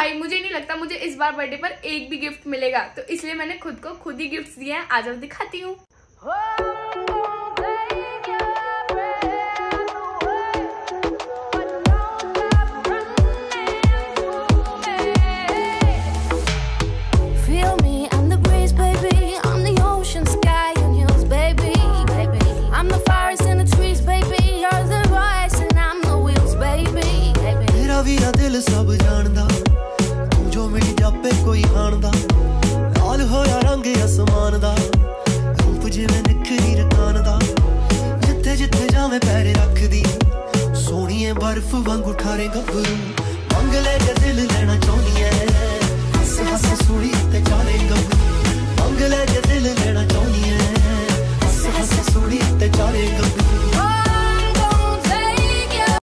भाई मुझे नहीं लगता मुझे इस बार बर्थडे पर एक भी गिफ्ट मिलेगा। तो इसलिए मैंने खुद को खुद ही गिफ्ट दिए हैं। आज अब दिखाती हूँ। सब जानदा ਕੋਈ ਹਾਣਦਾ ਲਾਲ ਹੋਇਆ ਰੰਗ ਅਸਮਾਨ ਦਾ। ਰੂਪ ਜਿਵੇਂ ਨਿਖਰੀ ਰਕਾਨ ਦਾ। ਜਿੱਥੇ ਜਿੱਥੇ ਜਾਵੇਂ ਪੈਰ ਰੱਖਦੀ। ਸੋਹਣੀਏ ਬਰਫ਼ ਵਾਂਗ ਠਾਰੇ ਗੱਭਰੂ। ਮੰਗ ਲੈ ਜੇ ਦਿਲ